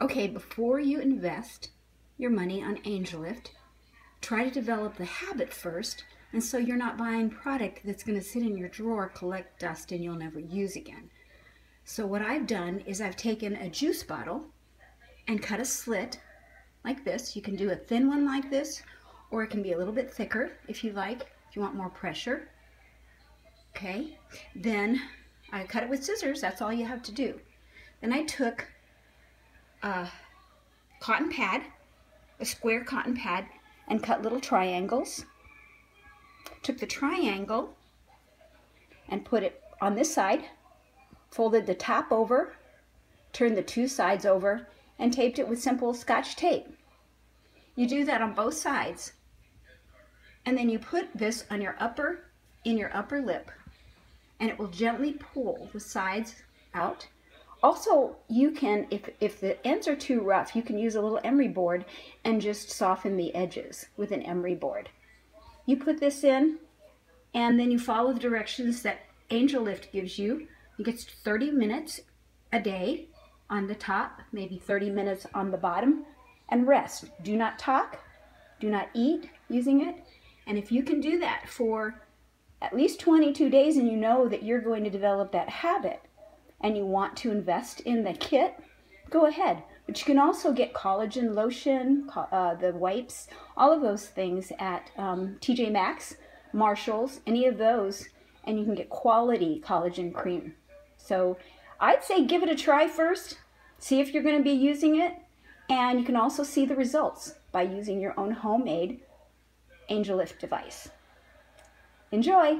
Okay, before you invest your money on AngelLift, try to develop the habit first, and so you're not buying product that's going to sit in your drawer, collect dust, and you'll never use again. So what I've done is I've taken a juice bottle and cut a slit like this. You can do a thin one like this, or it can be a little bit thicker if you like, if you want more pressure. Okay, then I cut it with scissors, that's all you have to do. Then I took a cotton pad, a square cotton pad, and cut little triangles. Took the triangle and put it on this side, folded the top over, turned the two sides over, and taped it with simple scotch tape. You do that on both sides. And then you put this on your upper, in your upper lip, and it will gently pull the sides out also, you can, if, if the ends are too rough, you can use a little emery board and just soften the edges with an emery board. You put this in, and then you follow the directions that AngelLift gives you. You get 30 minutes a day on the top, maybe 30 minutes on the bottom, and rest. Do not talk, do not eat using it. And if you can do that for at least 22 days and you know that you're going to develop that habit, and you want to invest in the kit, go ahead. But you can also get collagen lotion, uh, the wipes, all of those things at um, TJ Maxx, Marshalls, any of those, and you can get quality collagen cream. So I'd say give it a try first, see if you're going to be using it, and you can also see the results by using your own homemade AngelLift device. Enjoy!